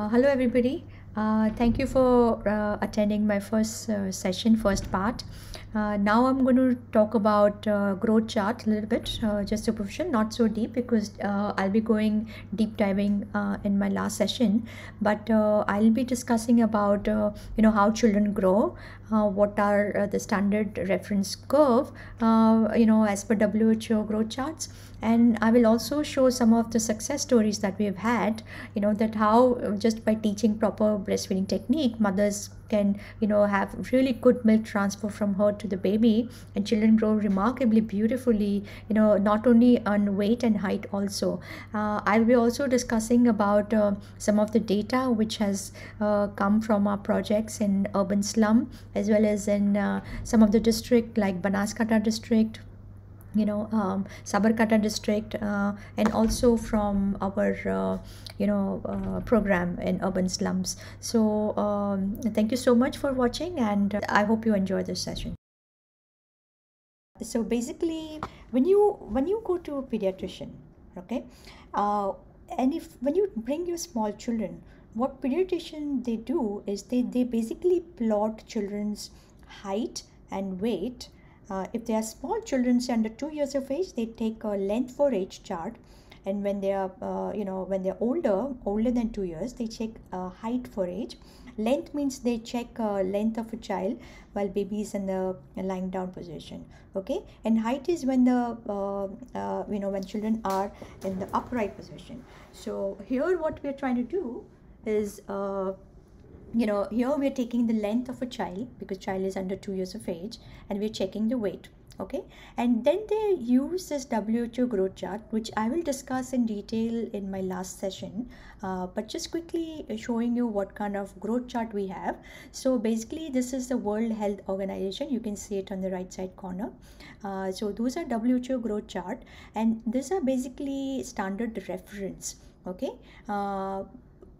Uh, hello, everybody. Uh, thank you for uh, attending my first uh, session, first part. Uh, now I'm going to talk about uh, growth chart a little bit, uh, just superficial, not so deep because uh, I'll be going deep diving uh, in my last session. But uh, I'll be discussing about you know how children grow, what are the standard reference curve, you know as per WHO growth charts, and I will also show some of the success stories that we've had. You know that how just by teaching proper breastfeeding technique, mothers can you know have really good milk transfer from her to the baby and children grow remarkably beautifully you know not only on weight and height also. Uh, i'll be also discussing about uh, some of the data which has uh, come from our projects in urban slum as well as in uh, some of the district like banaskantha district you know um, sabarkantha district uh, and also from our uh, you know uh, program in urban slums. So um, thank you so much for watching and i hope you enjoy this session. So basically when you when you go to a pediatrician okay uh, and if when you bring your small children what pediatrician they do is they they basically plot children's height and weight uh, if they are small children say under two years of age they take a length for age chart and when they are uh, you know when they're older older than two years they check uh, height for age. Length means they check uh, length of a child while baby is in the lying down position okay? And height is when the uh, uh, you know when children are in the upright position. So here what we are trying to do is uh, you know here we are taking the length of a child because child is under two years of age and we're checking the weight okay? And then they use this who growth chart which i will discuss in detail in my last session uh, but just quickly showing you what kind of growth chart we have. So basically this is the world health organization. You can see it on the right side corner. Uh, so those are who growth chart and these are basically standard reference okay? Uh,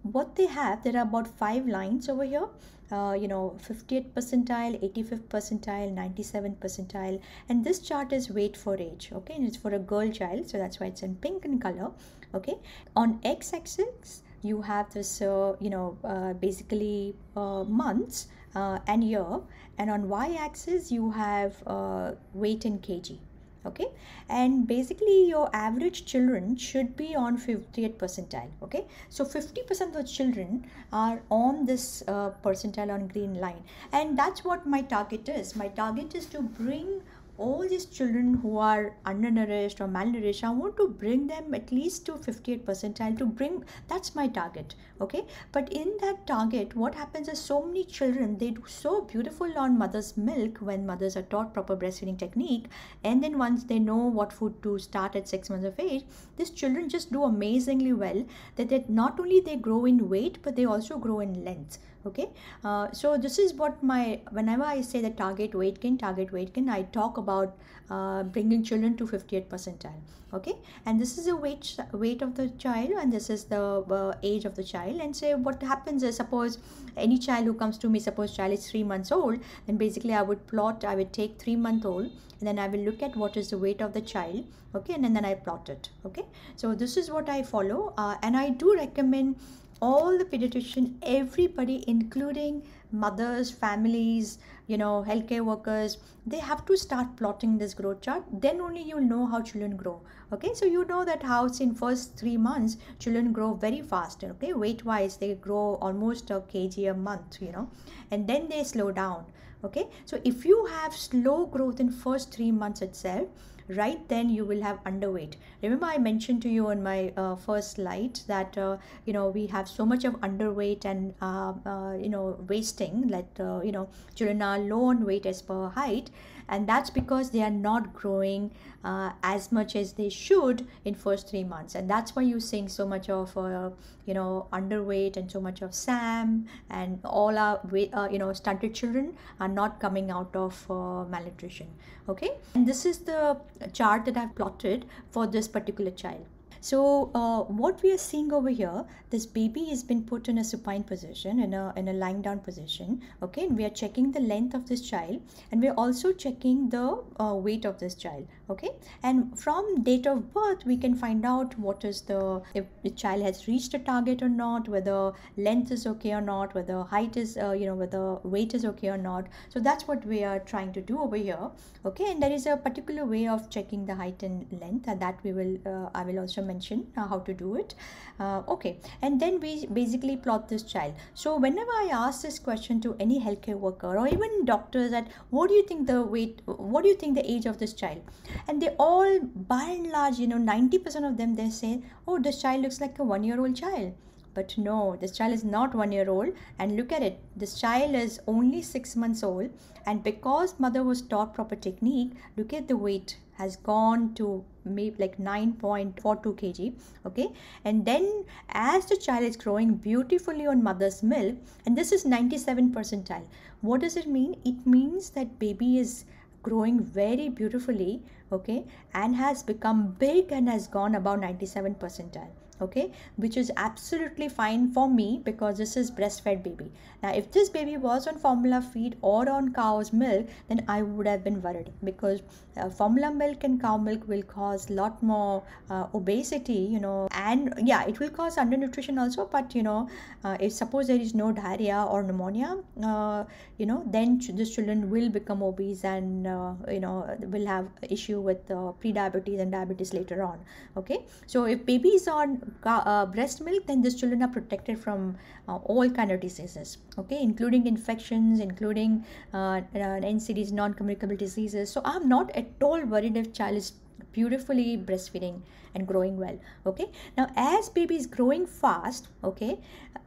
what they have there are about five lines over here. Uh, you know 50th percentile 85th percentile 97th percentile. And this chart is weight for age okay? And it's for a girl child so that's why it's in pink in color okay? On x-axis you have this uh, you know uh, basically uh, months uh, and year. And on y-axis you have uh, weight in kg okay? And basically your average children should be on 50th percentile. Okay? So 50% of children are on this uh, percentile on green line. And that's what my target is. My target is to bring all these children who are undernourished or malnourished i want to bring them at least to 58 percentile to bring that's my target okay? But in that target what happens is so many children they do so beautiful on mother's milk when mothers are taught proper breastfeeding technique and then once they know what food to start at six months of age these children just do amazingly well that they not only they grow in weight but they also grow in length okay? Uh, so this is what my whenever i say the target weight gain target weight gain i talk about uh, bringing children to 58th percentile. Okay? And this is the weight weight of the child and this is the uh, age of the child. And say what happens is suppose any child who comes to me suppose child is three months old then basically i would plot i would take three month old and then i will look at what is the weight of the child okay? And then, then i plot it okay? So this is what i follow uh, and i do recommend all the pediatrician everybody including mothers families you know healthcare workers they have to start plotting this growth chart. Then only you'll know how children grow okay? So you know that how in first three months children grow very fast okay? Weight wise they grow almost a kg a month you know? And then they slow down okay? So if you have slow growth in first three months itself right then you will have underweight. Remember i mentioned to you in my uh, first slide that uh, you know we have so much of underweight and uh, uh you know wasting like uh, you know children are low on weight as per height and that's because they are not growing uh, as much as they should in first three months. And that's why you're seeing so much of uh, you know underweight and so much of sam and all our uh, you know stunted children are not coming out of uh, malnutrition. Okay? And this is the chart that i've plotted for this particular child so uh, what we are seeing over here, this baby has been put in a supine position, in a, in a lying down position. Okay, and we are checking the length of this child and we're also checking the uh, weight of this child. Okay? And from date of birth we can find out what is the if the child has reached a target or not whether length is okay or not whether height is uh, you know whether weight is okay or not. So that's what we are trying to do over here. Okay? And there is a particular way of checking the height and length and that we will uh, i will also mention uh, how to do it. Uh, okay? And then we basically plot this child. So whenever i ask this question to any healthcare worker or even doctors that what do you think the weight what do you think the age of this child and they all by and large you know 90% of them they say oh this child looks like a one year old child. But no this child is not one year old and look at it this child is only six months old. And because mother was taught proper technique look at the weight has gone to maybe like 9.42 kg okay? And then as the child is growing beautifully on mother's milk and this is 97 percentile what does it mean? It means that baby is growing very beautifully okay and has become big and has gone above 97 percentile okay which is absolutely fine for me because this is breastfed baby. Now if this baby was on formula feed or on cow's milk then i would have been worried because uh, formula milk and cow milk will cause a lot more uh, obesity you know and yeah it will cause undernutrition also but you know uh, if suppose there is no diarrhea or pneumonia uh, you know then ch- children will become obese and uh, you know will have issue with uh, pre-diabetes and diabetes later on okay? So if baby is on uh, breast milk then these children are protected from uh, all kind of diseases okay? Including infections including uh, ncds non-communicable diseases. So i'm not at all worried if child is beautifully breastfeeding and growing well okay? Now as baby is growing fast okay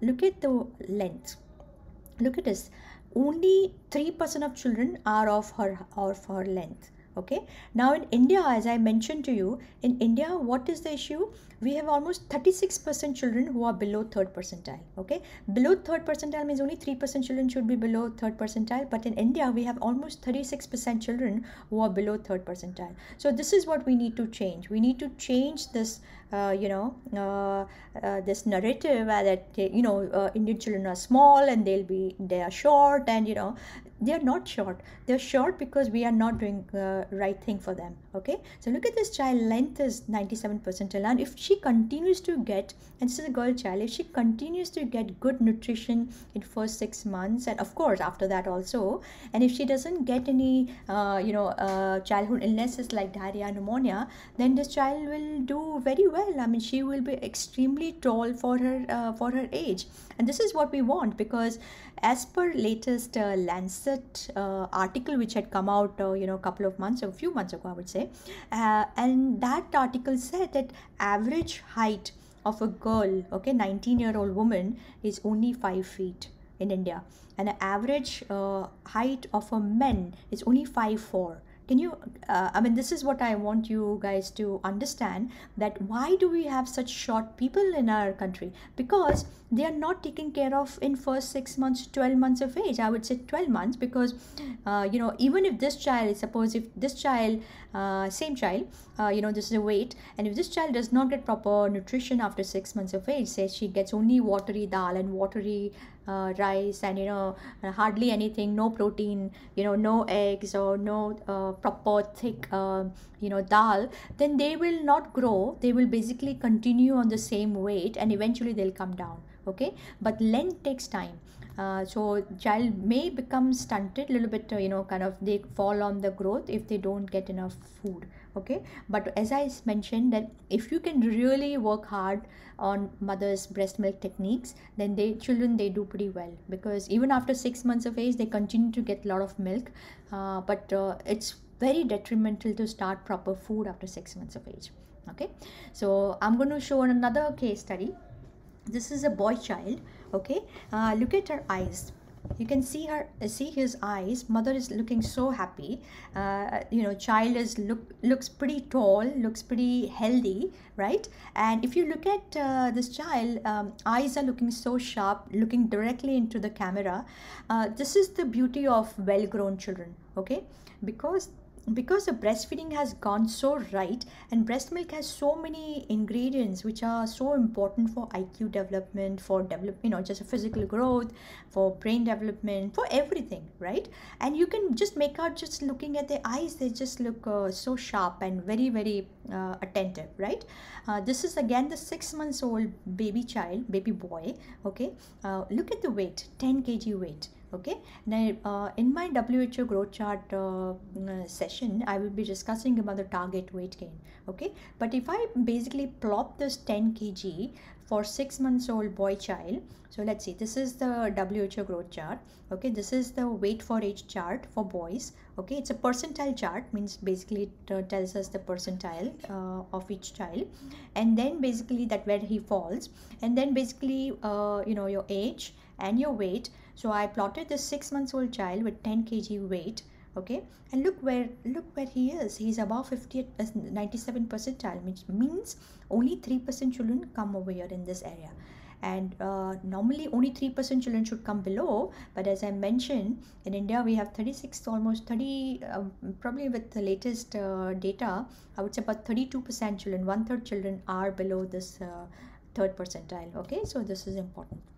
look at the length. Look at this. Only 3% of children are of her of her length okay? Now in india as i mentioned to you in india what is the issue? We have almost 36% children who are below third percentile. Okay? Below third percentile means only 3% children should be below third percentile. But in india we have almost 36% children who are below third percentile. So this is what we need to change. We need to change this uh, you know uh, uh, this narrative that you know uh, indian children are small and they'll be they are short and you know they are not short. They're short because we are not doing uh, right thing for them okay? So look at this child length is 97 percentile and if she continues to get and this is a girl child if she continues to get good nutrition in first six months and of course after that also and if she doesn't get any uh, you know uh, childhood illnesses like diarrhea pneumonia then this child will do very well. I mean she will be extremely tall for her uh, for her age. And this is what we want because as per latest uh, lancet uh, article which had come out uh, you know a couple of months a few months ago i would say uh, and that article said that average height of a girl okay 19 year old woman is only 5 feet in india. And the average uh, height of a man is only 5 4 can you uh, i mean this is what i want you guys to understand that why do we have such short people in our country? Because they are not taken care of in first 6 months 12 months of age. I would say 12 months because uh, you know even if this child suppose if this child uh, same child uh, you know this is a weight and if this child does not get proper nutrition after 6 months of age say she gets only watery dal and watery uh, rice and you know hardly anything no protein you know no eggs or no uh, proper thick uh, you know dal then they will not grow. They will basically continue on the same weight and eventually they'll come down okay? But length takes time. Uh, so child may become stunted a little bit uh, you know kind of they fall on the growth if they don't get enough food okay? But as i mentioned that if you can really work hard on mother's breast milk techniques then they children they do pretty well. Because even after six months of age they continue to get a lot of milk uh, but uh, it's very detrimental to start proper food after six months of age okay? So i'm going to show another case study. This is a boy child okay? Uh, look at her eyes you can see her see his eyes. Mother is looking so happy. Uh, you know child is look looks pretty tall looks pretty healthy right? And if you look at uh, this child um, eyes are looking so sharp looking directly into the camera. Uh, this is the beauty of well grown children okay? Because because the breastfeeding has gone so right and breast milk has so many ingredients which are so important for iq development for develop you know just physical growth for brain development for everything right? And you can just make out just looking at their eyes they just look uh, so sharp and very very uh, attentive right? Uh, this is again the six months old baby child baby boy okay? Uh, look at the weight 10 kg weight okay? Now uh, in my who growth chart uh, uh, session i will be discussing about the target weight gain. Okay? But if i basically plop this 10 kg for six months old boy child so let's see this is the who growth chart. Okay? This is the weight for age chart for boys. Okay? It's a percentile chart means basically it uh, tells us the percentile uh, of each child. And then basically that where he falls. And then basically uh, you know your age and your weight so I plotted this six months old child with 10 kg weight. Okay, and look where look where he is. He's above 50 97 percentile, which means only 3% children come over here in this area and uh, normally only 3% children should come below but as i mentioned in india we have 36 almost 30 um, probably with the latest uh, data i would say about 32% children one third children are below this uh, third percentile okay so this is important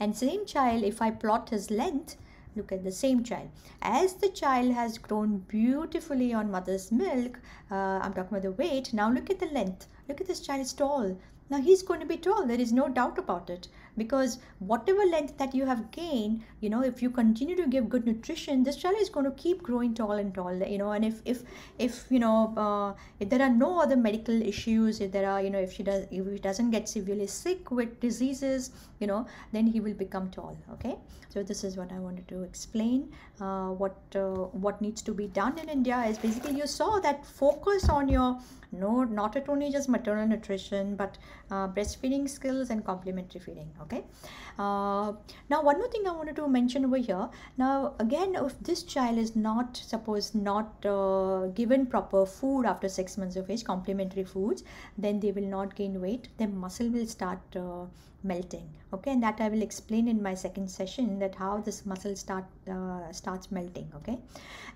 and same child if i plot his length look at the same child. As the child has grown beautifully on mother's milk uh, i'm talking about the weight now look at the length. Look at this child is tall. Now he's going to be tall. There is no doubt about it because whatever length that you have gained you know if you continue to give good nutrition this child is going to keep growing tall and tall you know. And if if if you know uh, if there are no other medical issues if there are you know if she does if he doesn't get severely sick with diseases you know then he will become tall okay? So this is what i wanted to explain uh, what uh, what needs to be done in india is basically you saw that focus on your no not only just maternal nutrition but Uh, breastfeeding skills and complementary feeding okay uh, now one more thing i wanted to mention over here. Now again if this child is not suppose not uh, given proper food after six months of age complementary foods then they will not gain weight. Their muscle will start uh, melting. Okay and that i will explain in my second session that how this muscle start uh, starts melting okay?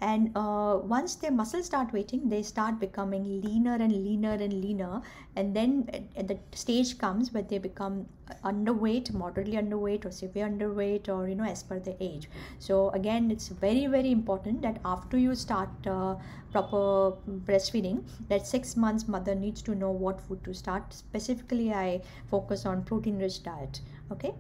And uh, once their muscles start waiting they start becoming leaner and leaner and leaner. And then the stage comes where they become underweight moderately underweight or severe underweight or you know as per the age. So again it's very very important that after you start uh, proper breastfeeding that six months mother needs to know what food to start. Specifically i focus on protein rich diet okay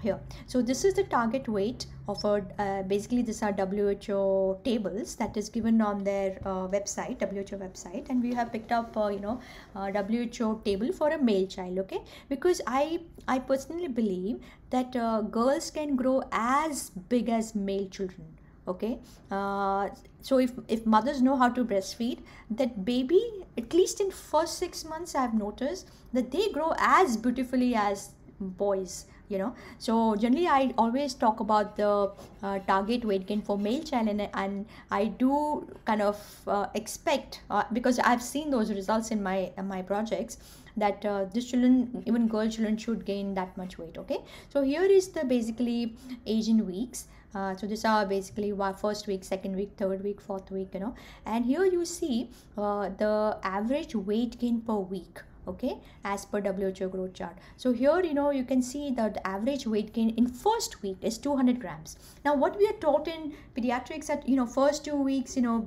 here. So this is the target weight of a uh, basically these are who tables that is given on their uh, website who website. And we have picked up uh, you know uh, who table for a male child okay? Because i i personally believe that uh, girls can grow as big as male children okay? Uh, so if if mothers know how to breastfeed that baby at least in first six months i've noticed that they grow as beautifully as boys you know. So generally i always talk about the uh, target weight gain for male child and, and i do kind of uh, expect uh, because i've seen those results in my in my projects that uh, these children even girl children should gain that much weight okay? So here is the basically asian weeks. Uh, so these are basically first week second week third week fourth week you know? And here you see uh, the average weight gain per week okay as per WHO growth chart. So here you know you can see that the average weight gain in first week is 200 grams. Now what we are taught in pediatrics that you know first two weeks you know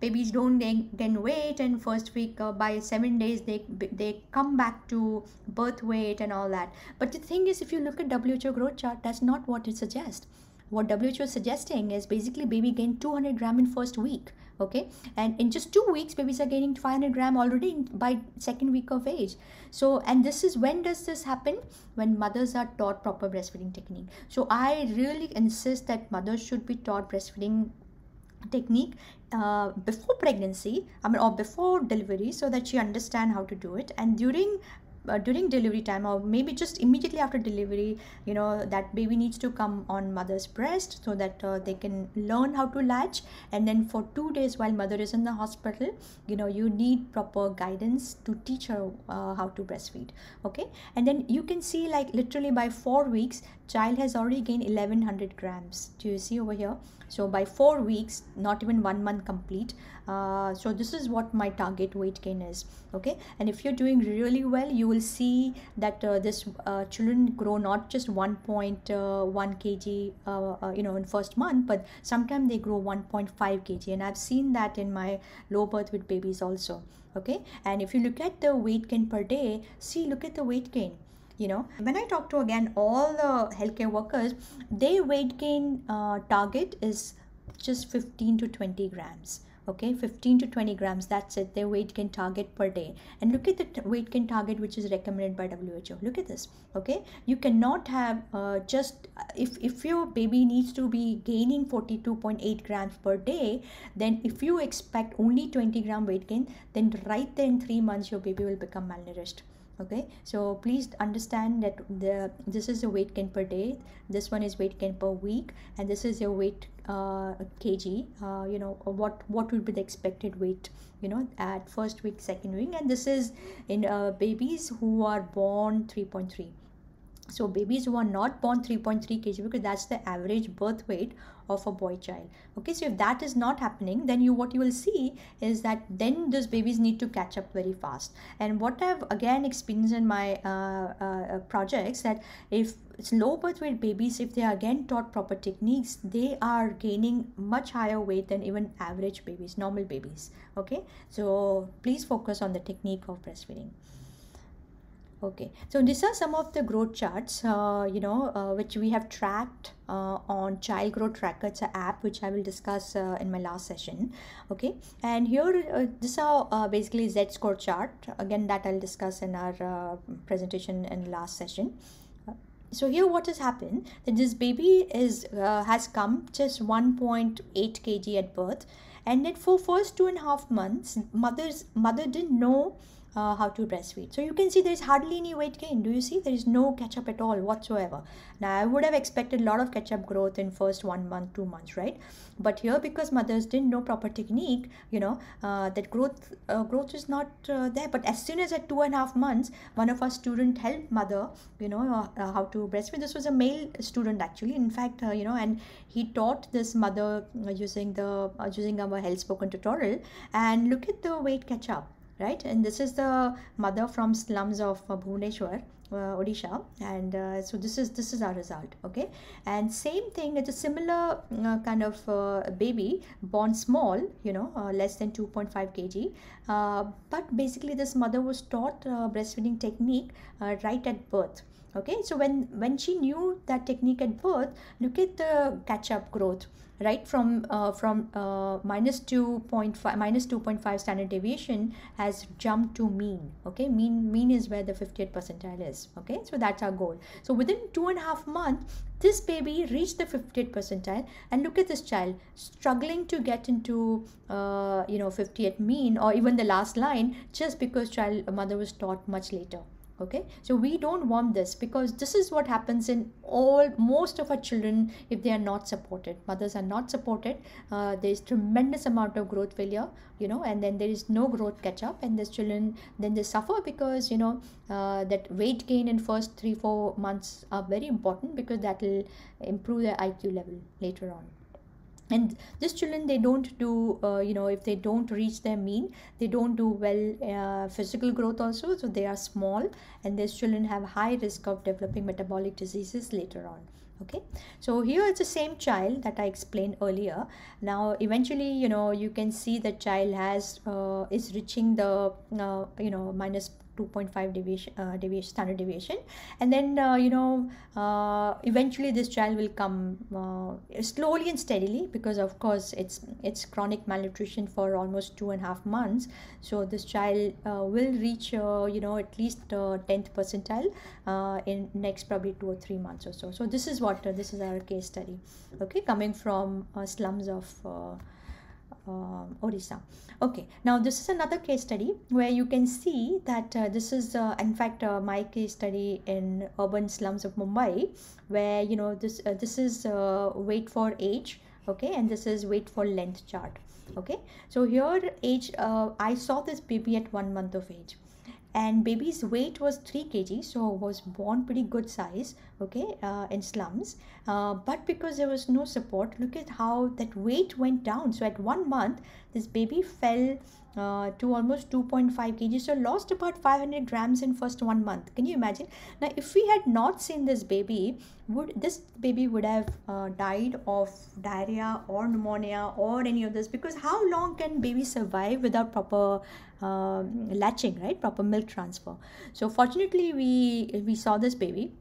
babies don't gain weight and first week uh, by seven days they they come back to birth weight and all that. But the thing is if you look at WHO growth chart that's not what it suggests. What WHO is suggesting is basically baby gain 200 gram in first week okay? And in just two weeks babies are gaining 500 gram already by second week of age. So and this is when does this happen? When mothers are taught proper breastfeeding technique. So i really insist that mothers should be taught breastfeeding technique uh, before pregnancy i mean or before delivery so that she understand how to do it. And during uh, during delivery time or maybe just immediately after delivery you know that baby needs to come on mother's breast so that uh, they can learn how to latch. And then for two days while mother is in the hospital you know you need proper guidance to teach her uh, how to breastfeed. Okay? And then you can see like literally by four weeks child has already gained 1100 grams. Do you see over here? So by four weeks not even one month complete uh, so this is what my target weight gain is okay? And if you're doing really well you will see that uh, this uh, children grow not just 1.1 uh, kg uh, uh, you know in first month but sometimes they grow 1.5 kg. And i've seen that in my low birth weight babies also okay? And if you look at the weight gain per day see look at the weight gain you know. When i talk to again all the healthcare workers their weight gain uh, target is just 15 to 20 grams okay? 15 to 20 grams that's it their weight gain target per day. And look at the t- weight gain target which is recommended by who look at this okay? You cannot have uh, just if if your baby needs to be gaining 42.8 grams per day then if you expect only 20 gram weight gain then right in 3 months your baby will become malnourished okay so please understand that the this is the weight gain per day. This one is weight gain per week and this is your weight uh, kg uh, you know what what would be the expected weight you know at first week second week. And this is in uh, babies who are born 3.3 so babies who are not born 3.3 kg because that's the average birth weight of a boy child. Okay so if that is not happening then you what you will see is that then those babies need to catch up very fast. And what i've again experienced in my uh, uh, projects that if it's low birth weight babies if they are again taught proper techniques they are gaining much higher weight than even average babies normal babies. Okay so please focus on the technique of breastfeeding Okay, so these are some of the growth charts, uh, you know, uh, which we have tracked uh, on Child Growth Tracker. It's an app which I will discuss uh, in my last session. Okay, and here uh, this are uh, basically Z score chart. Again, that I'll discuss in our presentation in last session. So here, what has happened that this baby is has come just 1.8 kg at birth, and then for first two and a half months, mother's mother didn't know uh, how to breastfeed. So you can see there is hardly any weight gain. Do you see? There is no catch up at all whatsoever. Now I would have expected a lot of catch up growth in first one month, two months, right? But here because mothers didn't know proper technique, you know, uh, that growth uh, growth is not uh, there. But as soon as at two and a half months, one of our student helped mother, you know, uh, uh, how to breastfeed. This was a male student actually. In fact, you know, and he taught this mother using the using our health spoken tutorial. And look at the weight catch up right? And this is the mother from slums of uh, uh, Odisha. And uh, so this is this is our result okay? And same thing it's a similar uh, kind of uh, baby born small you know uh, less than 2.5 kg. Uh, but basically this mother was taught breastfeeding technique right at birth okay so when when she knew that technique at birth look at the catch up growth right from uh, from uh, minus 2.5 minus 2.5 standard deviation has jumped to mean okay? Mean mean is where the 50th percentile is okay? So that's our goal. So within two and a half months this baby reached the 50th percentile and look at this child struggling to get into uh, you know 50th mean or even the last line just because child mother was taught much later okay? So we don't want this because this is what happens in all most of our children if they are not supported. Mothers are not supported. Uh, there's tremendous amount of growth failure you know and then there is no growth catch up and these children then they suffer because you know uh, that weight gain in first three four months are very important because that will improve their iq level later on and these children they don't do uh, you know if they don't reach their mean they don't do well uh, physical growth also. So they are small and these children have high risk of developing metabolic diseases later on. Okay? So here it's the same child that i explained earlier. Now eventually you know you can see the child has uh, is reaching the uh, you know minus 2.5 deviation, uh, deviation standard deviation. And then uh, you know uh, eventually this child will come uh, slowly and steadily because of course it's it's chronic malnutrition for almost two and a half months. So this child uh, will reach uh, you know at least 10th percentile in next probably two or three months or so. So this is what this is our case study. Okay coming from slums of uh, Odisha. Okay, now this is another case study where you can see that uh, this is uh, in fact uh, my case study in urban slums of Mumbai where you know this uh, this is uh, weight for age okay and this is weight for length chart okay so here age I saw this baby at one month of age and baby's weight was 3 kg so was born pretty good size okay uh, in slums. Uh, but because there was no support look at how that weight went down. So at one month this baby fell uh, to almost 2.5 kg so lost about 500 grams in first one month. Can you imagine? Now if we had not seen this baby would this baby would have uh, died of diarrhea or pneumonia or any of this because how long can baby survive without proper um, latching right? Proper milk transfer. So fortunately we we saw this baby.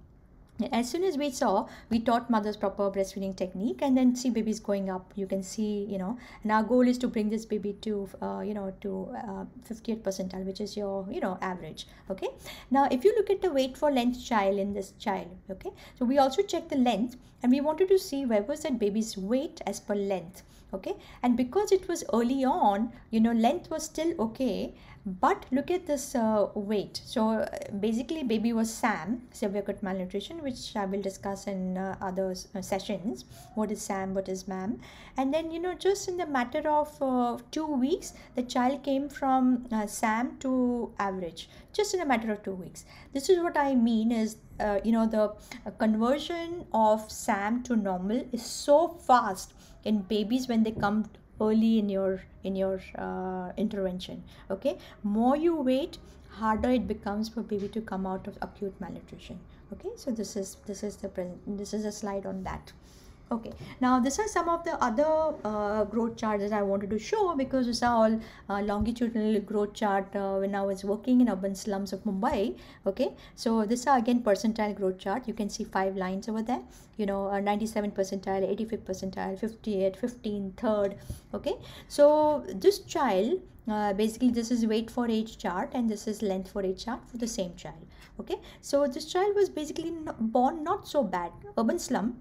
As soon as we saw we taught mothers proper breastfeeding technique and then see babies going up. You can see you know and our goal is to bring this baby to uh, you know to uh, 50th percentile which is your you know average okay? Now if you look at the weight for length child in this child okay? So we also check the length and we wanted to see where was that baby's weight as per length okay? And because it was early on you know length was still okay. But look at this uh, weight. So uh, basically baby was sam severe acute malnutrition which i will discuss in uh, other uh, sessions. What is sam? What is mam and then you know just in the matter of uh, two weeks the child came from uh, sam to average. Just in a matter of two weeks. This is what i mean is you know the conversion of sam to normal is so fast in babies when they come early in your in your uh, intervention okay? More you wait harder it becomes for baby to come out of acute malnutrition okay? So this is this is the present this is a slide on that okay. Now these are some of the other uh, growth charts that i wanted to show because these are all uh, longitudinal growth chart uh, when i was working in urban slums of mumbai. Okay. So this are again percentile growth chart. You can see five lines over there. You know 97 percentile 85 percentile 58 15 third. Okay. So this child uh, basically this is weight for age chart and this is length for age chart for the same child. Okay. So this child was basically born not so bad. Urban slum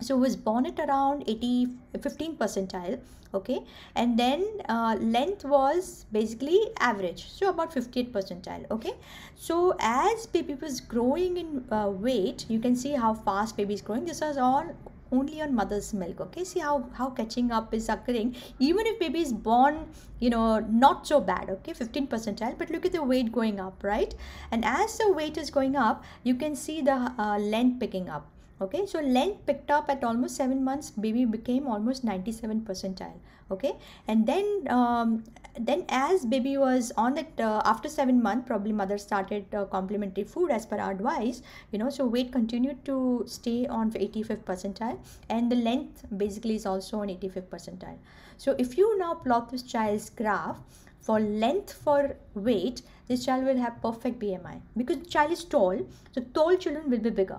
so was born at around 80 15 percentile okay? And then uh, length was basically average so about 58 percentile okay? So as baby was growing in uh, weight you can see how fast baby is growing. This was all only on mother's milk okay? See how how catching up is occurring. Even if baby is born you know not so bad okay? 15 percentile but look at the weight going up right? And as the weight is going up you can see the uh, length picking up okay so length picked up at almost seven months baby became almost 97 percentile. Okay and then um, then as baby was on that uh, after seven month probably mother started uh, complementary food as per our advice you know so weight continued to stay on 85th percentile and the length basically is also on 85th percentile. So if you now plot this child's graph for length for weight this child will have perfect bmi because child is tall so tall children will be bigger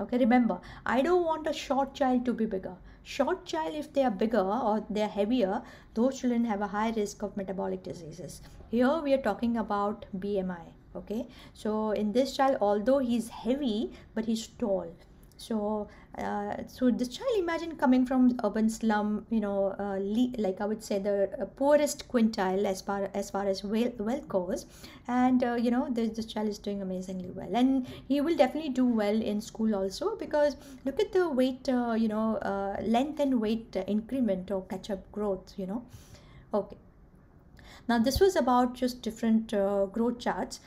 okay remember i don't want a short child to be bigger. Short child if they are bigger or they are heavier those children have a high risk of metabolic diseases. Here we are talking about bmi okay? So in this child although he's heavy but he's tall so uh, so this child imagine coming from urban slum you know uh, like i would say the uh, poorest quintile as far as far as wealth, wealth goes. And uh, you know this, this child is doing amazingly well. And he will definitely do well in school also because look at the weight uh, you know uh, length and weight increment or catch up growth you know. Okay. Now this was about just different growth charts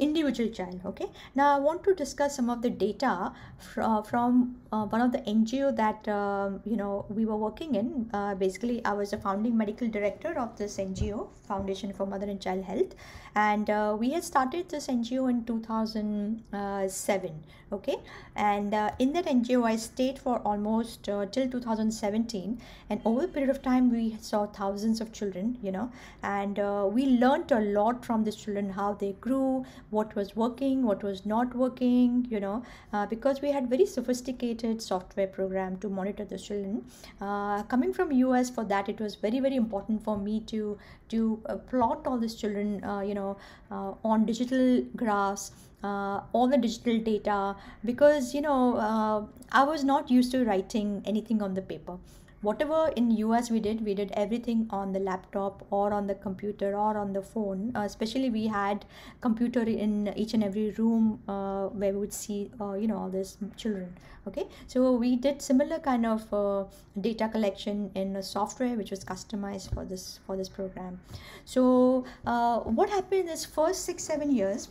individual child okay? Now i want to discuss some of the data fr- uh, from uh, one of the ngo that um, you know we were working in. Uh, basically i was a founding medical director of this ngo foundation for mother and child health. And uh, we had started this ngo in 2007 okay? And uh, in that ngo i stayed for almost uh, till 2017 and over a period of time we saw thousands of children you know? And we learned a lot from these children how they grew what was working what was not working you know uh, because we had very sophisticated software program to monitor the children. Uh, coming from us for that it was very very important for me to to uh, plot all these children uh, you know uh, on digital graphs uh, all the digital data because you know uh, i was not used to writing anything on the paper whatever in us we did we did everything on the laptop or on the computer or on the phone. Uh, especially we had computer in each and every room uh, where we would see uh, you know all these children okay? So we did similar kind of uh, data collection in a software which was customized for this for this program. So uh, what happened is first six seven years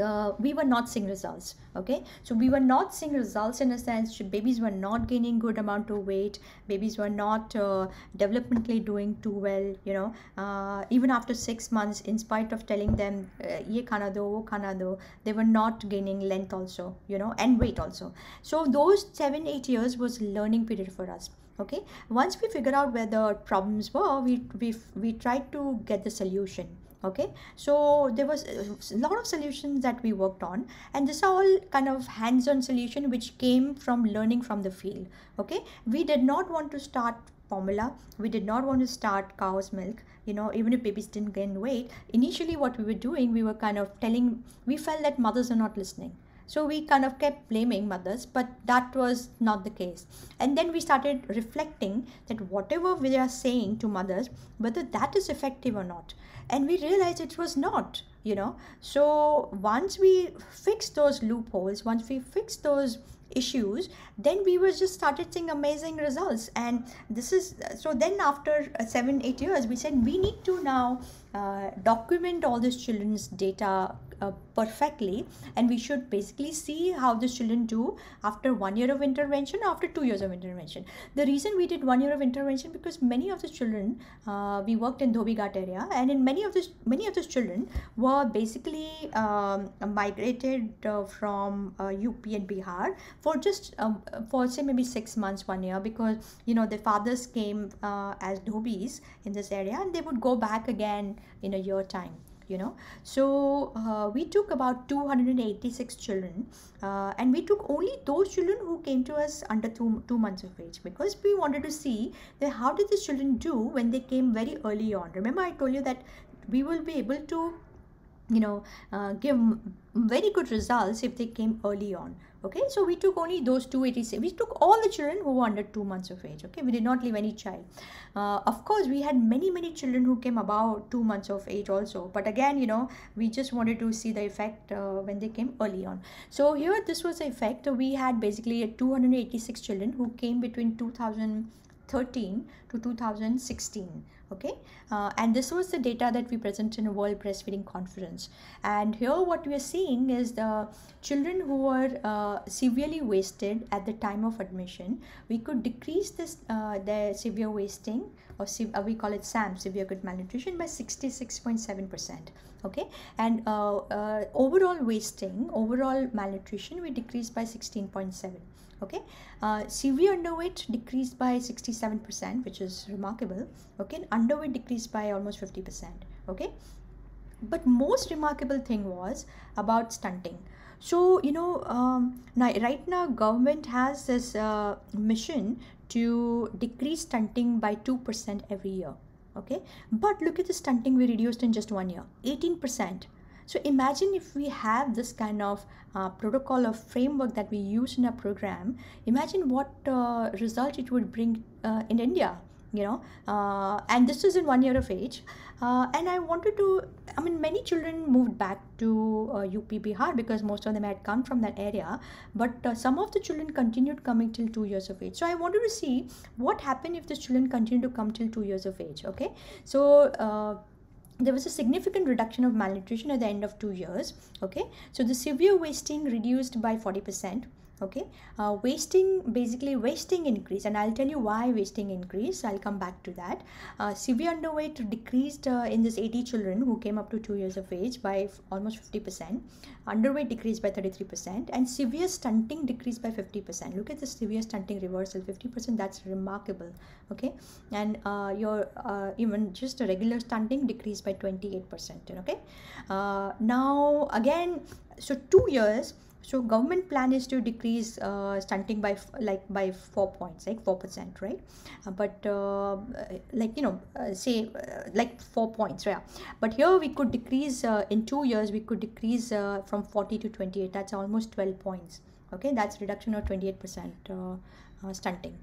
uh, we were not seeing results okay? So we were not seeing results in a sense babies were not gaining good amount of weight babies were not uh, developmentally doing too well you know? Uh, even after six months in spite of telling them uh, ye khana do khana do they were not gaining length also you know and weight also. So those seven eight years was learning period for us okay? Once we figure out where the problems were we we, we tried to get the solution okay? So there was a lot of solutions that we worked on. And this all kind of hands-on solution which came from learning from the field. Okay? We did not want to start formula. We did not want to start cow's milk. You know even if babies didn't gain weight initially what we were doing we were kind of telling we felt that mothers are not listening so we kind of kept blaming mothers, but that was not the case. And then we started reflecting that whatever we are saying to mothers, whether that is effective or not. And we realized it was not, you know. So once we fixed those loopholes, once we fixed those issues then we were just started seeing amazing results and this is so then after seven eight years we said we need to now uh, document all these children's data uh, perfectly and we should basically see how the children do after one year of intervention after two years of intervention. The reason we did one year of intervention because many of the children uh, we worked in Dhobi Ghat area and in many of the many of those children were basically um, migrated uh, from UP uh, and Bihar for just um, for say maybe six months one year because you know the fathers came uh, as dhobis in this area and they would go back again in a year time you know. So uh, we took about 286 children uh, and we took only those children who came to us under two, two months of age because we wanted to see that how did these children do when they came very early on. Remember i told you that we will be able to you know uh, give very good results if they came early on okay so we took only those 286 we took all the children who were under two months of age okay? We did not leave any child. Uh, of course we had many many children who came about two months of age also. But again you know we just wanted to see the effect uh, when they came early on. So here this was the effect. We had basically 286 children who came between 2013 to 2016 okay? Uh, and this was the data that we presented in a world breastfeeding conference. And here what we are seeing is the children who were uh, severely wasted at the time of admission we could decrease this uh, their severe wasting or uh, we call it sam severe acute malnutrition by 66.7 percent okay? And uh, uh, overall wasting overall malnutrition we decreased by 16.7 okay? Uh, severe underweight decreased by 67% which is remarkable. Okay? Underweight decreased by almost 50% okay? But most remarkable thing was about stunting. So you know um, now right now government has this uh, mission to decrease stunting by 2% every year. Okay? But look at the stunting we reduced in just one year. 18% so imagine if we have this kind of uh, protocol or framework that we use in a program, imagine what uh, result it would bring uh, in India you know uh, and this is in one year of age. Uh, and i wanted to i mean many children moved back to uh, up bihar because most of them had come from that area but uh, some of the children continued coming till two years of age. So i wanted to see what happened if the children continue to come till two years of age okay? So uh, there was a significant reduction of malnutrition at the end of two years okay? So the severe wasting reduced by 40 percent okay? Uh, wasting basically wasting increase and i'll tell you why wasting increase. I'll come back to that. Uh, severe underweight decreased uh, in this 80 children who came up to two years of age by almost 50 percent. Underweight decreased by 33 percent and severe stunting decreased by 50 percent. Look at the severe stunting reversal 50 percent that's remarkable. Okay? And uh, your uh, even just a regular stunting decreased by 28 percent okay? Uh, now again so two years so government plan is to decrease uh, stunting by like by four points like four percent right? Uh, but uh, like you know uh, say uh, like four points yeah. But here we could decrease uh, in two years we could decrease uh, from 40 to 28 that's almost 12 points okay? That's reduction of 28 percent uh, uh, stunting.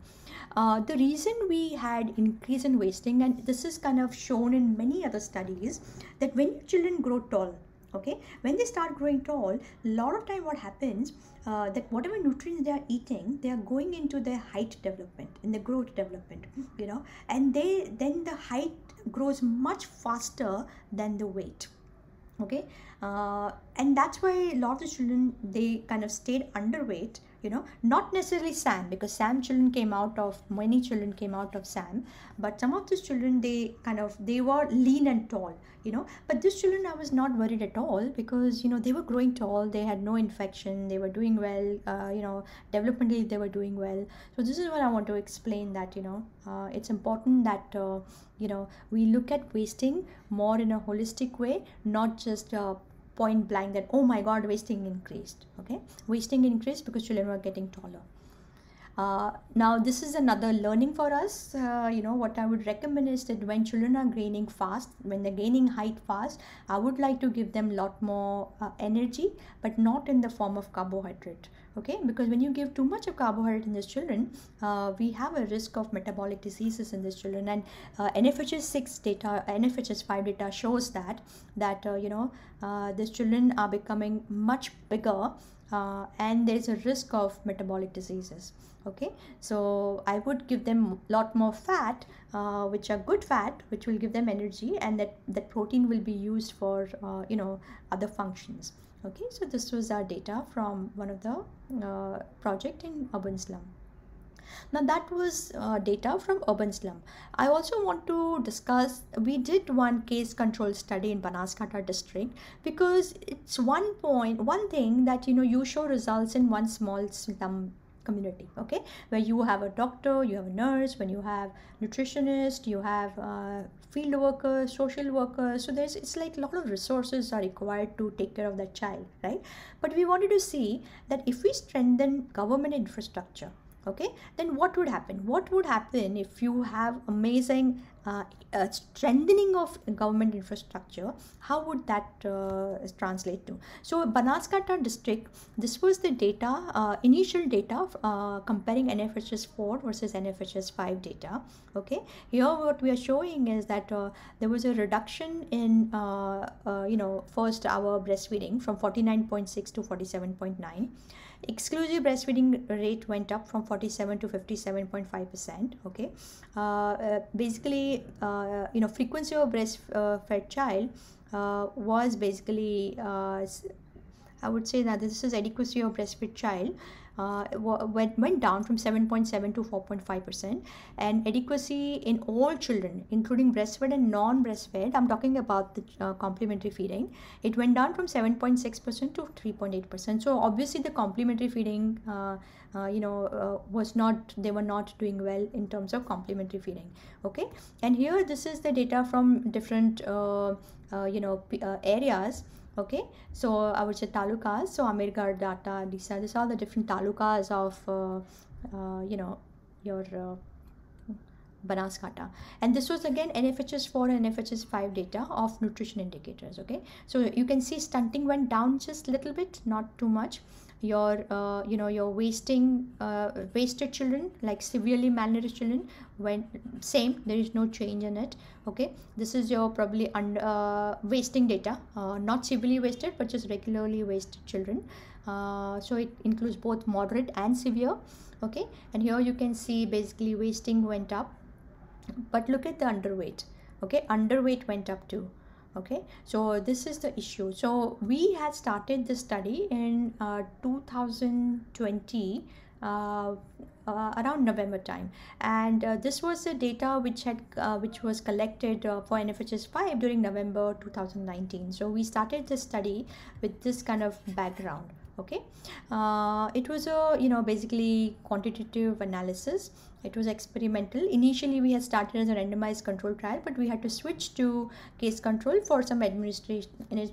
Uh, the reason we had increase in wasting and this is kind of shown in many other studies that when children grow tall okay? When they start growing tall a lot of time what happens uh, that whatever nutrients they are eating they are going into their height development in the growth development you know? And they then the height grows much faster than the weight. Okay? Uh, and that's why a lot of the children they kind of stayed underweight you know not necessarily sam because sam children came out of many children came out of sam but some of these children they kind of they were lean and tall you know. But these children i was not worried at all because you know they were growing tall they had no infection they were doing well uh, you know developmentally they were doing well. So this is what i want to explain that you know uh, it's important that uh, you know we look at wasting more in a holistic way not just uh, point blank that oh my god wasting increased okay? Wasting increased because children were getting taller. Uh, now this is another learning for us. Uh, you know what i would recommend is that when children are gaining fast when they're gaining height fast i would like to give them a lot more uh, energy but not in the form of carbohydrate okay because when you give too much of carbohydrate in these children uh, we have a risk of metabolic diseases in these children. And uh, nfhs 6 data nfhs 5 data shows that that uh, you know uh, these children are becoming much bigger uh, and there's a risk of metabolic diseases. Okay so i would give them a lot more fat uh, which are good fat which will give them energy and that that protein will be used for you know other functions okay so this was our data from one of the uh, project in urban slum. Now that was uh, data from urban slum. I also want to discuss we did one case control study in banaskantha district because it's one point one thing that you know you show results in one small slum community okay? Where you have a doctor you have a nurse when you have nutritionist you have uh, field workers social workers so there's it's like a lot of resources are required to take care of that child right? But we wanted to see that if we strengthen government infrastructure okay? Then what would happen? What would happen if you have amazing uh, uh, strengthening of government infrastructure? How would that uh, translate to? So banaskantha district this was the data uh, initial data uh, comparing nfhs 4 versus nfhs 5 data. Okay? Here what we are showing is that uh, there was a reduction in you know first hour breastfeeding from 49.6 to 47.9 exclusive breastfeeding rate went up from 47 to 57.5 percent okay? Uh, uh, basically uh, you know frequency of breastfed child uh, was basically uh, i would say that this is adequacy of breastfed child uh, went, went down from 7.7 to 4.5 percent. And adequacy in all children including breastfed and non-breastfed i'm talking about the uh, complementary feeding it went down from 7.6 percent to 3.8 percent. So obviously the complementary feeding uh, uh you know uh, was not they were not doing well in terms of complementary feeding okay? And here this is the data from different uh, you know areas okay so say talukas so amirgarh data these are are the different talukas of uh, uh, you know your uh, Banaskantha. And this was again NFHS 4 and NFHS 5 data of nutrition indicators. Okay, so you can see stunting went down just a little bit, not too much your uh, you know your wasting uh, wasted children like severely malnourished children when same there is no change in it okay? This is your probably under uh, wasting data uh, not severely wasted but just regularly wasted children. Uh, so it includes both moderate and severe okay? And here you can see basically wasting went up but look at the underweight okay? Underweight went up too okay so this is the issue so we had started this study in uh, 2020 uh, uh, around November time, and uh, this was the data which had uh, which was collected uh, for NFHS five during November 2019. So we started this study with this kind of background. Okay? Uh, it was a you know basically quantitative analysis. It was experimental. Initially we had started as a randomized control trial but we had to switch to case control for some administration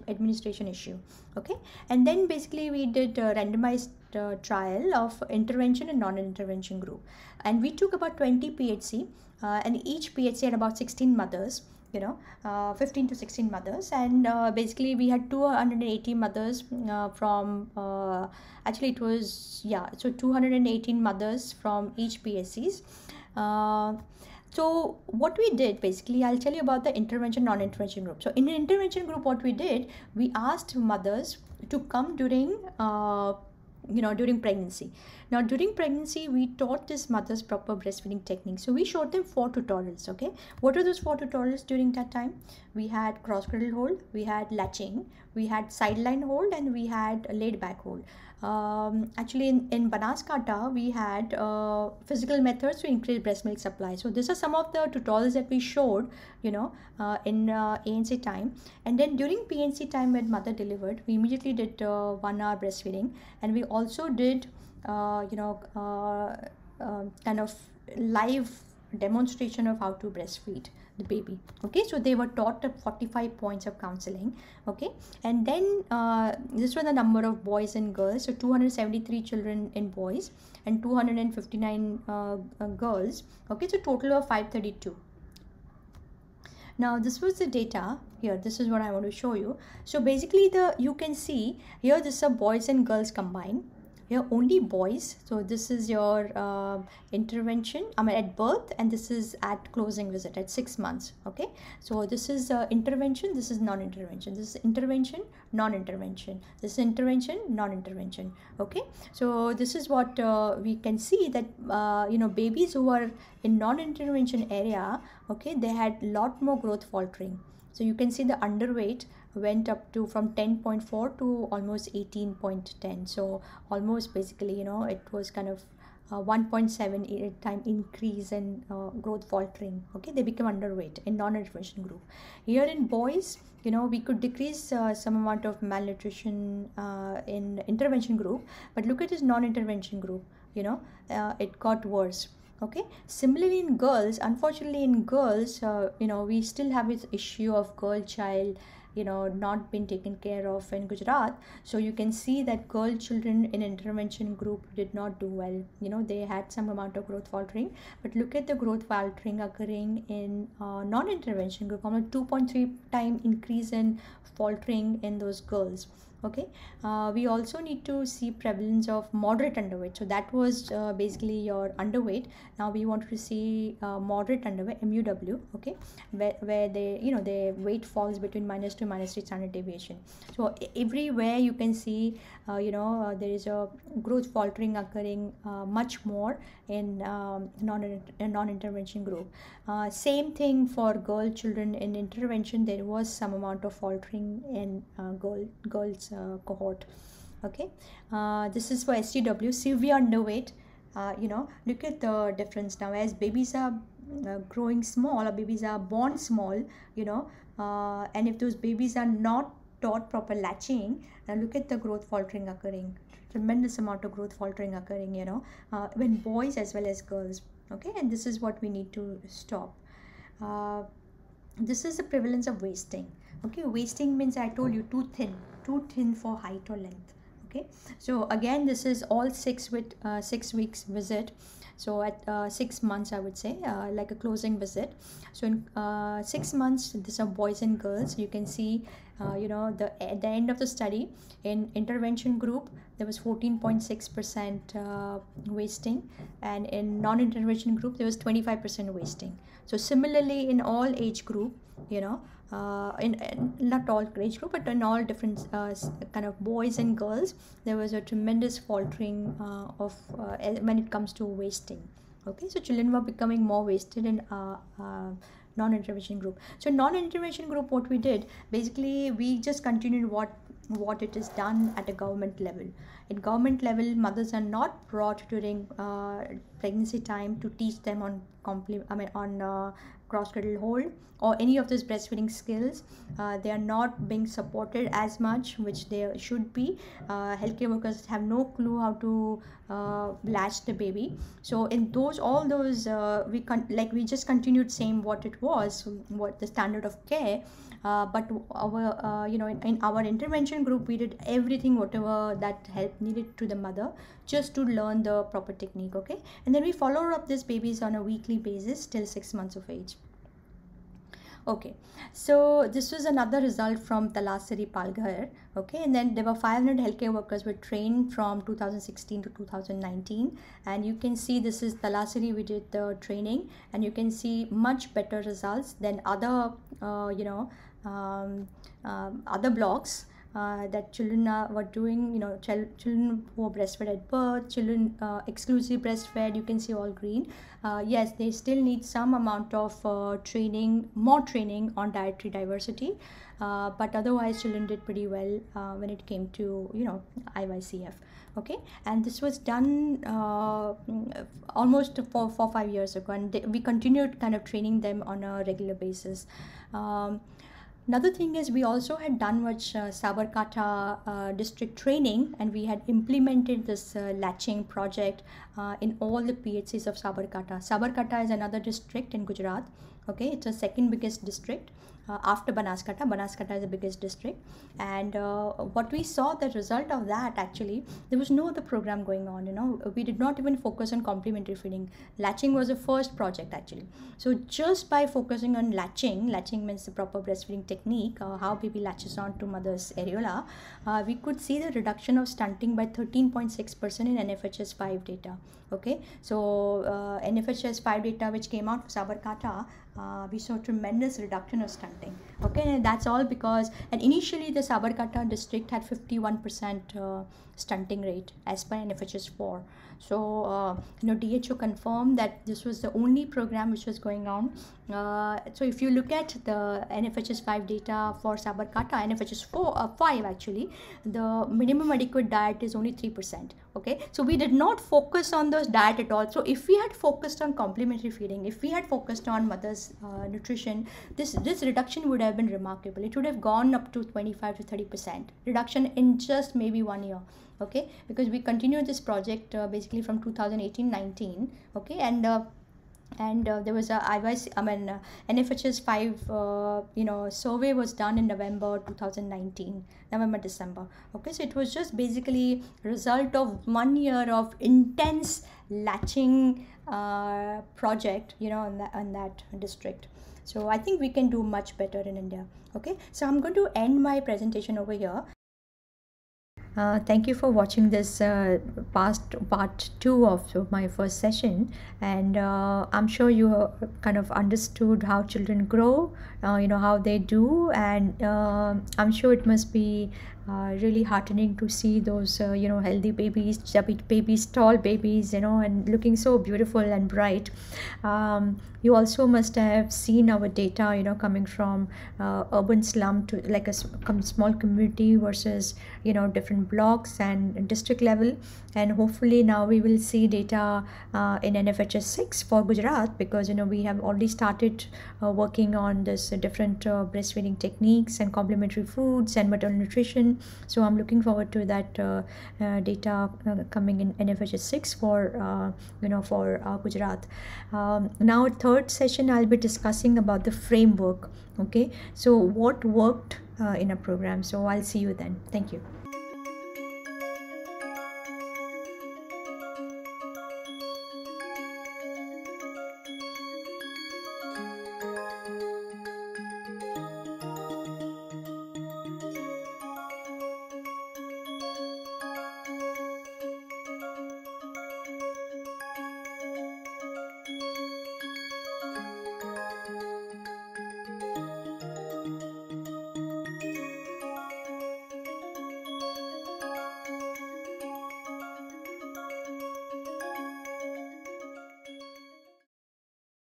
administration issue okay? And then basically we did a randomized uh, trial of intervention and non-intervention group. And we took about 20 phc uh, and each phc had about 16 mothers you know uh, 15 to 16 mothers. And uh, basically we had 280 mothers uh, from uh, actually it was yeah so 218 mothers from each pscs uh, so what we did basically i'll tell you about the intervention non-intervention group. So in an intervention group what we did we asked mothers to come during uh, you know during pregnancy. Now during pregnancy we taught these mothers proper breastfeeding techniques. So we showed them four tutorials okay? What are those four tutorials during that time? We had cross cradle hold we had latching we had side-lying hold and we had laid back hold um, actually in, in Banaskantha we had uh, physical methods to increase breast milk supply. So these are some of the tutorials that we showed you know uh, in uh, ANC time. And then during PNC time when mother delivered we immediately did uh, one hour breastfeeding. And we also did uh, you know uh, uh, kind of live demonstration of how to breastfeed the baby. Okay so they were taught 45 points of counseling. Okay and then uh, this was the number of boys and girls. So 273 children in boys and 259 uh, uh, girls. Okay so total of 532 now this was the data here. This is what i want to show you. So basically the you can see here this are boys and girls combined here only boys. So this is your uh, intervention i mean at birth and this is at closing visit at six months okay? So this is uh, intervention this is non-intervention. This is intervention non-intervention. This is intervention non-intervention okay? So this is what uh, we can see that uh, you know babies who are in non-intervention area okay they had lot more growth faltering. So you can see the underweight went up to from 10.4 to almost 18.10 so almost basically you know it was kind of uh, 1.7 time increase in uh, growth faltering. Okay they become underweight in non-intervention group. Here in boys you know we could decrease uh, some amount of malnutrition uh, in intervention group. But look at this non-intervention group you know uh, it got worse. Okay similarly in girls unfortunately in girls uh, you know we still have this issue of girl child you know not been taken care of in gujarat. So you can see that girl children in intervention group did not do well. You know they had some amount of growth faltering. But look at the growth faltering occurring in uh, non-intervention group almost 2.3 time increase in faltering in those girls okay? Uh, we also need to see prevalence of moderate underweight. So that was uh, basically your underweight. Now we want to see uh, moderate underweight muw okay? Where, where they you know the weight falls between minus 2 minus 3 standard deviation. So everywhere you can see uh, you know uh, there is a growth faltering occurring uh, much more in um, non non-intervention group. Same thing for girl children. In intervention there was some amount of faltering in girl girls uh, cohort. Okay? Uh, this is for SUW severe underweight uh, you know look at the difference. Now as babies are growing small or babies are born small you know and if those babies are not taught proper latching now look at the growth faltering occurring. Tremendous amount of growth faltering occurring you know uh, when boys as well as girls. Okay? And this is what we need to stop. Uh, this is the prevalence of wasting okay wasting means i told you too thin too thin for height or length. Okay so again this is all six with uh, six weeks visit. So at uh, six months i would say uh, like a closing visit. So in uh, six months these are boys and girls. You can see uh, you know the at the end of the study in intervention group there was 14.6 percent uh, wasting. And in non-intervention group there was 25 percent wasting. So similarly in all age group you know uh, in, in, not all age group but in all different uh, kind of boys and girls there was a tremendous faltering uh, of uh, when it comes to wasting. Okay so children were becoming more wasted in uh, uh, non-intervention group. So non-intervention group what we did basically we just continued what what it is done at a government level. In government level mothers are not brought during pregnancy time to teach them on compli- i mean on cross cradle hold or any of those breastfeeding skills uh, they are not being supported as much which they should be. Uh, healthcare workers have no clue how to uh, latch the baby. So in those all those uh, we con- like we just continued same what it was what the standard of care but our uh, you know in, in, our intervention group we did everything whatever that help needed to the mother just to learn the proper technique okay? And then we follow up these babies on a weekly basis till six months of age. Okay. So this was another result from talasari palghar okay? And then there were 500 healthcare workers were trained from 2016 to 2019 and you can see this is talasari we did the training. And you can see much better results than other uh, you know um, um, other blocks uh, that children were doing, you know, ch- children who were breastfed at birth, children uh, exclusive breastfed, you can see all green. Uh, yes, they still need some amount of uh, training, more training on dietary diversity, uh, but otherwise children did pretty well when it came to, you know, IYCF. Okay, and this was done almost four, four, five years ago, and they, we continued kind of training them on a regular basis. Um, Another thing is we also had done much uh, Sabarkantha uh, district training and we had implemented this uh, latching project uh, in all the PHCs of Sabarkantha. Sabarkantha is another district in Gujarat. Okay, it's the second biggest district after Banaskantha. Banaskantha is the biggest district. And uh, what we saw, the result of that actually, there was no other program going on. You know, we did not even focus on complementary feeding. Latching was the first project actually. So just by focusing on latching, latching means the proper breastfeeding technique, uh, how baby latches on to mother's areola, uh, we could see the reduction of stunting by 13.6% in NFHS 5 data. Okay, so uh, NFHS 5 data which came out for Sabarkantha uh, we saw tremendous reduction of stunting okay? And that's all because and initially the sabarkantha district had 51% uh, stunting rate as per nfhs 4 so uh, you know dho confirmed that this was the only program which was going on. Uh, so if you look at the nfhs 5 data for sabarkantha nfhs 4 uh, 5 actually the minimum adequate diet is only 3% okay? So we did not focus on those diet at all. So if we had focused on complementary feeding if we had focused on mother's uh, nutrition this this reduction would have been remarkable. It would have gone up to 25 to 30 percent reduction in just maybe one year okay? Because we continued this project uh, basically from 2018-19 okay? And uh, and uh, there was a I was I mean uh, NFHS 5 uh, you know survey was done in November 2019 November December okay? So it was just basically result of one year of intense latching uh, project you know on that, in that district. So I think we can do much better in India okay? So I'm going to end my presentation over here uh, thank you for watching this uh, past part two of my first session. And uh, i'm sure you kind of understood how children grow uh, you know how they do. And uh, i'm sure it must be uh, really heartening to see those uh, you know healthy babies chubby babies tall babies you know and looking so beautiful and bright. Um, you also must have seen our data you know coming from uh, urban slum to like a small community versus you know different blocks and district level. And hopefully now we will see data uh, in nfhs 6 for gujarat because you know we have already started uh, working on this different breastfeeding techniques and complementary foods and maternal nutrition so i'm looking forward to that uh, uh, data uh, coming in nfhs 6 for you know for gujarat. Um, now third session i'll be discussing about the framework okay? So what worked in a program. So i'll see you then. Thank you